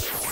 Podcast.